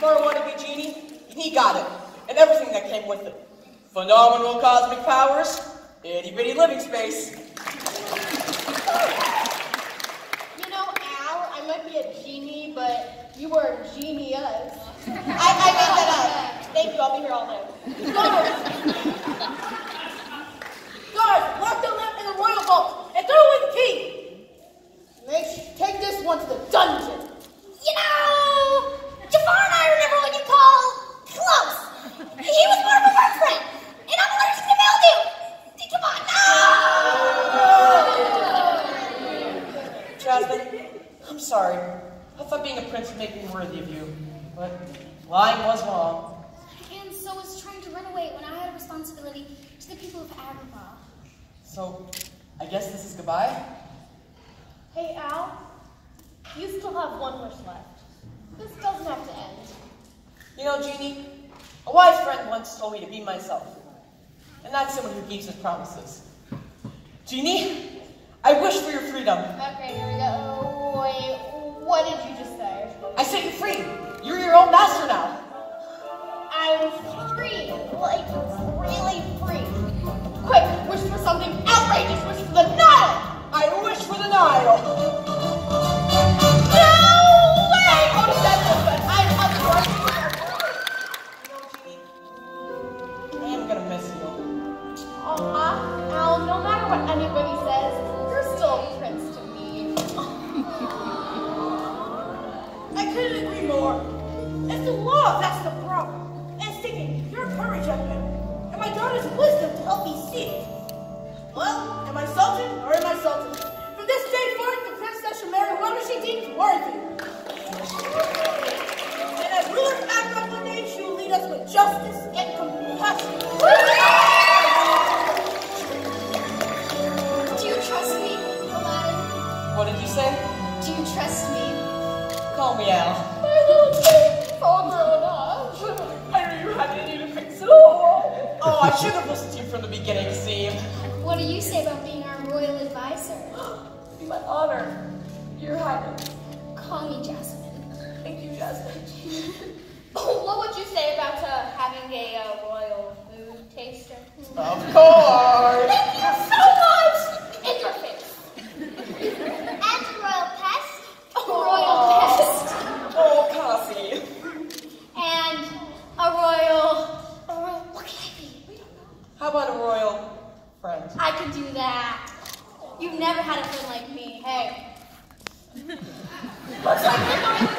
for a wannabe genie, he got it, and everything that came with it. Phenomenal cosmic powers, itty bitty living space. You know, Al, I might be a genie, but you were a genius. I, I made that up. Thank you, I'll be here all night. Guards! Guards, lock the lamp in the royal vault and throw away the key! Make, take this one to the dungeon. Being a prince would make me worthy of you, but lying was wrong. And so was trying to run away when I had a responsibility to the people of Agrabah. So, I guess this is goodbye? Hey, Al, you still have one wish left. This doesn't have to end. You know, Genie, a wise friend once told me to be myself, and not someone who keeps his promises. Genie, I wish for your freedom. Okay, here we go. Wait, what did you just say? I set you free. You're your own master now. I'm free. Like, really free. Quick, wish for something outrageous. Wish for the Nile. I wish for the Nile. No way! Oh, go to bed, go. I'm on the door. You know, Genie, I am gonna miss you. Aw, Al, no matter what anybody And my wisdom to help me see it. Well, am I sultan or am I sultan? From this day forth, the princess shall marry whoever she deems worthy. And as ruler of Agrabah one day, she will lead us with justice and compassion. Do you trust me, Aladdin? What did you say? Do you trust me? Call me Al. My little baby's all grown up. I know you had it in you to fix it all. Oh, I should have listened to you from the beginning, Steve. What do you say about being our royal advisor? Be my honor. Your Highness. Call me Jasmine. Thank you, Jasmine. what would you say about uh, having a uh, royal food taster? Of course. Thank you so much! In your face. And royal pest. Royal pest. Oh, Cassie. And a royal. A royal. What can I be? We don't know. How about a royal friend? I could do that. You've never had a friend like me. Hey. Looks like you're going